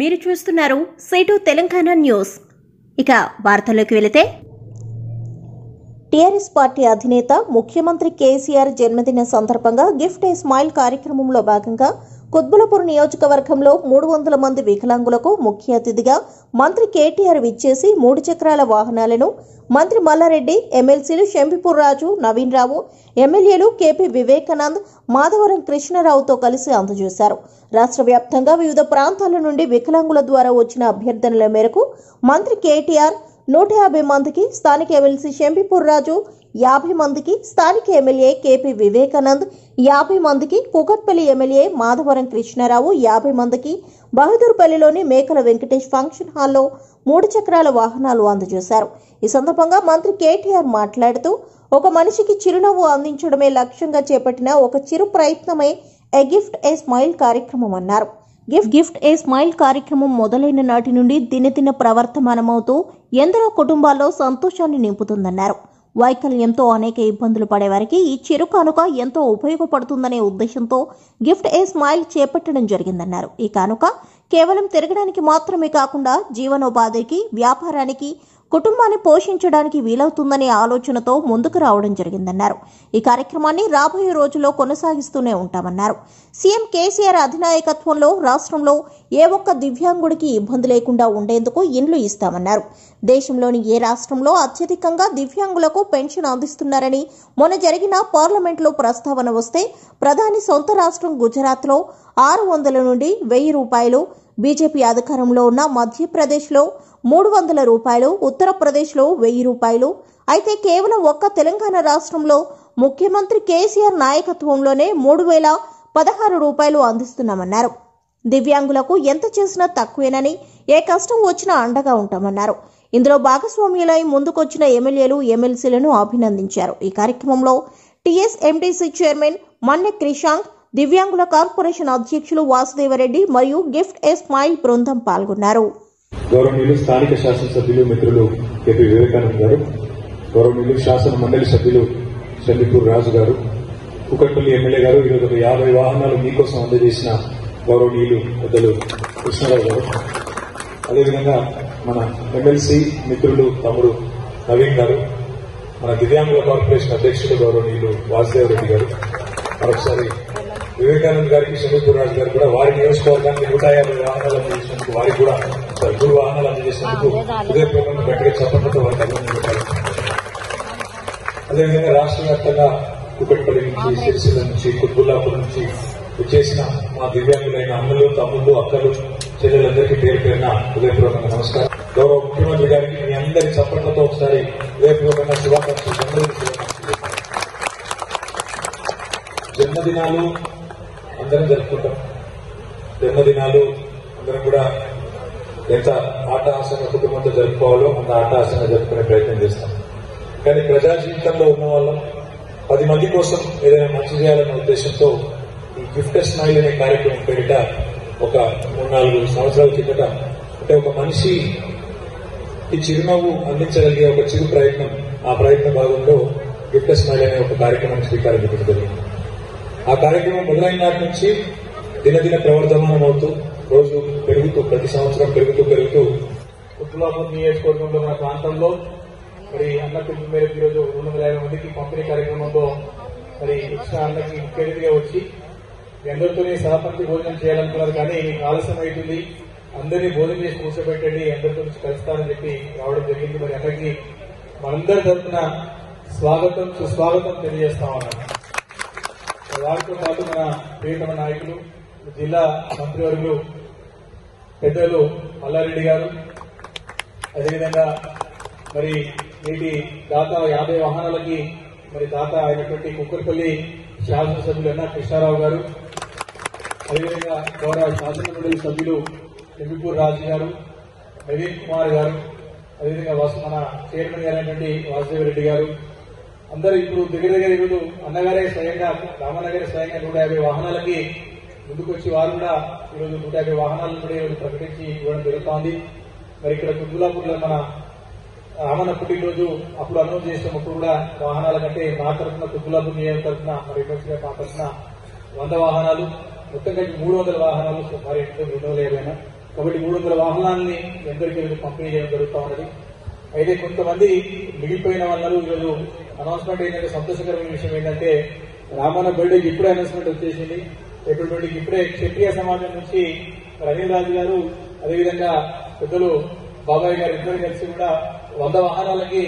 మీరు చూస్తున్నారు సేటు తెలంగాణ న్యూస్. ఇక వార్తల్లోకి వెళితే టీఆర్ఎస్ పార్టీ అధినేత ముఖ్యమంత్రి కేసీఆర్ జన్మదిన సందర్భంగా గిఫ్ట్ ఏ స్మైల్ కార్యక్రమంలో భాగంగా కుత్బులపూర్ నియోజకవర్గంలో మూడు వందల మంది వికలాంగులకు ముఖ్య అతిథిగా మంత్రి కేటీఆర్ విచ్చేసి మూడు చక్రాల వాహనాలను మంత్రి మల్లారెడ్డి ఎమ్మెల్సీలు షంపిపూర్ రాజు నవీన్ రావు ఎమ్మెల్యేలు కేపీ వివేకానంద్ మాధవరం కృష్ణారావుతో కలిసి అందజేశారు. రాష్ట్ర వ్యాప్తంగా వివిధ ప్రాంతాల నుండి వికలాంగుల ద్వారా వచ్చిన అభ్యర్థనల మేరకు మంత్రి కేటీఆర్ నూట యాభై మందికి స్థానిక ఎమ్మెల్సీ షంపిపూర్ రాజు యాభై మందికి స్థానిక ఎమ్మెల్యే కేపీ వివేకానంద్ యాభై మందికి కుకట్పల్లి ఎమ్మెల్యే మాధవరం కృష్ణారావు యాభై మందికి బహదూర్పల్లిలోని మేకల వెంకటేష్ ఫంక్షన్ హాల్లో మూడు చక్రాల వాహనాలు అందజేశారు. ఈ సందర్భంగా మంత్రి కేటీఆర్ మాట్లాడుతూ ఒక మనిషికి చిరునవ్వు అందించడమే లక్ష్యంగా చేపట్టిన ఒక చిరు ప్రయత్నమే ఎ గిఫ్ట్ ఏ స్మైల్ కార్యక్రమం అన్నారు. గిఫ్ట్ గిఫ్ట్ ఏ స్మైల్ కార్యక్రమం మొదలైన నాటి నుండి దినదిన ప్రవర్తమానమవుతూ ఎందరో కుటుంబాల్లో సంతోషాన్ని నింపుతుందన్నారు. వైకల్యంతో అనేక ఇబ్బందులు పడేవారికి ఈ చిరు కానుక ఎంతో ఉపయోగపడుతుందనే ఉద్దేశంతో గిఫ్ట్ ఏ స్మైల్ చేపట్టడం జరిగిందన్నారు. ఈ కానుక కేవలం తిరగడానికి మాత్రమే కాకుండా జీవనోపాధికి వ్యాపారానికి కుటుంబాన్ని పోషించడానికి వీలవుతుందనే ఆలోచనతో ముందుకు రావడం జరిగిందన్నారు. ఈ కార్యక్రమాన్ని రాబోయే రోజుల్లో కొనసాగిస్తూనే ఉంటామన్నారు. సీఎం కేసీఆర్ అధినాయకత్వంలో రాష్ట్రంలో ఏ ఒక్క దివ్యాంగుడికి ఇబ్బంది లేకుండా ఉండేందుకు ఇండ్లు ఇస్తామన్నారు. దేశంలోని ఏ రాష్ట్రంలో అత్యధికంగా దివ్యాంగులకు పెన్షన్ అందిస్తున్నారని మొన్న జరిగిన పార్లమెంట్లో ప్రస్తావన వస్తే ప్రధాని సొంత రాష్ట్రం గుజరాత్లో ఆరు వందల నుండి వెయ్యి రూపాయలు బీజేపీ అధికారంలో ఉన్న మధ్యప్రదేశ్లో మూడు వందల రూపాయలు ఉత్తరప్రదేశ్లో వెయ్యి రూపాయలు. అయితే కేవలం ఒక్క తెలంగాణ రాష్ట్రంలో ముఖ్యమంత్రి కేసీఆర్ నాయకత్వంలోనే మూడు వేల పదహారు రూపాయలు అందిస్తున్నామన్నారు. దివ్యాంగులకు ఎంత చేసినా తక్కువేనని ఏ కష్టం వచ్చినా అండగా ఉంటామన్నారు. ఇందులో భాగస్వామ్యులై ముందుకొచ్చిన ఎమ్మెల్యేలు ఎమ్మెల్సీలను అభినందించారు. ఈ కార్యక్రమంలో TS MTC chairman Manne Krishank దివ్యాంగుల కార్పొరేషన్ అధ్యక్షులు వాసుదేవరెడ్డి మరియు గిఫ్ట్ ఏ స్మైల్ బృందం పాల్గొన్నారు. గౌరవనీయులు స్థానిక శాసనసభ్యులు మిత్రులు ఏపీ వివేకానంద గారు గౌరవనీయులు శాసన మండలి సభ్యులు చల్లిపూర్ రాజు గారు కుకట్పల్లి ఎమ్మెల్యే గారు ఈరోజు ఒక యాభై వాహనాలు మీకోసం అందజేసిన గౌరవనీయులు పెద్దలు కృష్ణరావు గారు. అదేవిధంగా మన ఎమ్మెల్సీ మిత్రులు తమ్ముడు నవీన్ గారు మన దివ్యాంగుల కార్పొరేషన్ అధ్యక్షులు గౌరవనీయులు వాసుదేవ రెడ్డి గారు. మరొకసారి వివేకానంద్ గారికి చంద్రపూర్ రాజు గారు కూడా వారి నియోజకవర్గానికి నూట యాభై వాహనాలు అందజేసినందుకు వారికి కూడా సారీ, మూడు వాహనాలు అందజేసినందుకు హృదయపూర్వకంగా గట్టిగా చప్పట్లతో వారికి అభినందనలు అదేవిధంగా రాష్ట్ర వ్యాప్తంగా కుకట్పల్లి నుంచి సిరిసిల్ల నుంచి కుత్బుల్లాపూర్ నుంచి వచ్చేసిన మా దివ్యాంగులైన అమ్మలు తమ్ముళ్ళు అక్కలు చెల్లెలందరికీ పేరు పేరున హృదయపూర్వకంగా నమస్కారం. గౌరవ ముఖ్యమంత్రి గారికి మీ అందరి చప్పట్లతో ఒకసారి హృదయపూర్వకంగా శుభాకాంక్షలు. జన్మదిన శుభాకాంక్షలు జన్మదినాలు అందరం జరుపుకుంటాం. జన్మదినాలు అందరం కూడా ఎంత ఆటహాసంగా కుటుంబంతో జరుపుకోవాలో అంత ఆటహాసంగా జరుపుకునే ప్రయత్నం చేస్తాం. కానీ ప్రజా జీవితంలో ఉన్న వాళ్ళం పది మంది కోసం ఏదైనా మంచి చేయాలన్న ఉద్దేశంతో ఈ గిఫ్ట్ స్మైల్ అనే కార్యక్రమం పేరిట ఒక మూడు నాలుగు సంవత్సరాల కిందట అంటే ఒక మనిషి ఈ చిరునవ్వు అందించగలిగే ఒక చిరు ప్రయత్నం ఆ ప్రయత్న భాగంలో గిఫ్ట్ స్మైల్ అనే ఒక కార్యక్రమం శ్రీకారం జరిగింది. ఆ కార్యక్రమం మొదలైన నాటి నుంచి దినదిన ప్రవర్ధమానం అవుతూ రోజు పెరుగుతూ ప్రతి సంవత్సరం పెరుగుతూ పెరుగుతూ కుట్లాపూర్ నియోజకవర్గంలో మన ప్రాంతంలో మరి అన్న కుటుంబ మేరకు ఈరోజు రెండు వందల యాభై మందికి పంపిణీ కార్యక్రమంలో మరి ఇచ్చిన అన్నకి ముఖ్య వచ్చి ఎందరితోనే సహపంచి భోజనం చేయాలనుకున్నారు కానీ మీకు ఆలస్యం అవుతుంది. అందరినీ భోజనం చేసి కూర్చోబెట్టండి ఎందరితో కలుస్తారని చెప్పి రావడం జరిగింది. మరి అన్నకి మనందరి తరఫున స్వాగతం సుస్వాగతం తెలియజేస్తా ఉన్నాను. వారితో పాటు మన ప్రియతమ నాయకులు జిల్లా మంత్రివర్గులు పెద్దలు మల్లారెడ్డి గారు. అదేవిధంగా మరి నేటి దాత యాభై వాహనాలకి మరి దాత అయినటువంటి కుక్కర్పల్లి శాసనసభ్యులు అన్న కృష్ణారావు గారు. అదేవిధంగా గౌరవ శాసనమండలి సభ్యులు ఎంబిపూర్ రాజు గారు నవీన్ కుమార్ గారు. అదేవిధంగా మన చైర్మన్ గారు అయినటువంటి వాసుదేవ రెడ్డి గారు. అందరూ ఇప్పుడు దగ్గర దగ్గర వీళ్ళు అన్నగారే స్వయంగా రామన్నగారే స్వయంగా నూట యాభై వాహనాలకి ముందుకొచ్చి వారు కూడా ఈరోజు నూట యాభై వాహనాలను కూడా ఈరోజు ప్రకటించి ఇవ్వడం జరుగుతోంది. మరి ఇక్కడ కుద్బులాపూర్లో మన రామన్న పుట్టినరోజు అప్పుడు అనౌన్స్ చేసినప్పుడు కూడా వాహనాల కంటే మా తరఫున కుద్బులాపూర్ నియోజక తరఫున మరి ఎమ్మెల్సీగా మా తరఫున వంద వాహనాలు మొత్తం కలిపి మూడు వందల వాహనాలు మరి రెండు వందల యాభైనా కాబట్టి మూడు వందల వాహనాలని ఎందరికీ పంపిణీ చేయడం జరుగుతూ ఉన్నది అయితే కొంతమంది మిగిలిపోయిన వాళ్ళు ఈరోజు అనౌన్స్మెంట్ ఏంటంటే సంతోషకరమైన విషయం ఏంటంటే రామన్న బర్త్డేకి ఇప్పుడే అనౌన్స్మెంట్ వచ్చేసింది. ఏప్రిల్ బర్త్డేకి ఇప్పుడే క్షత్రియ సమాజం నుంచి రవీంద్ర రాజు గారు అదేవిధంగా పెద్దలు బాబాయ్ గారు ఇద్దరు కలిసి కూడా వంద వాహనాలకి